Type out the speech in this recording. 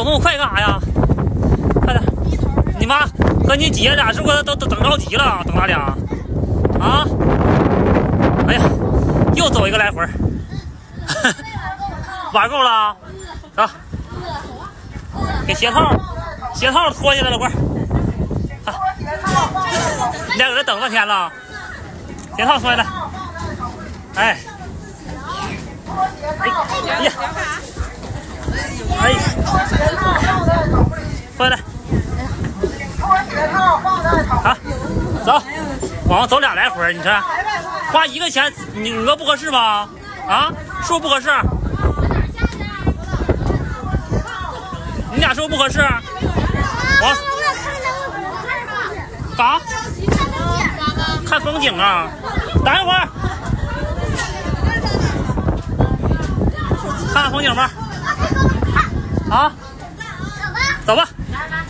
走那么快干啥呀？快点！你妈和你姐俩是不是都等着急了？等咱俩啊？哎呀，又走一个来回，玩够了啊！给鞋套，鞋套脱下来了，快！你俩搁这等半天了，鞋套脱下来。哎，哎呀，哎，过来。啊，走，往上走俩来回，你看，花一个钱，你你说不合适吧？啊，是不是不合适？你俩是不是不合适？我干啥？看风景啊！等一会儿，看看风景吧。啊，走吧。来。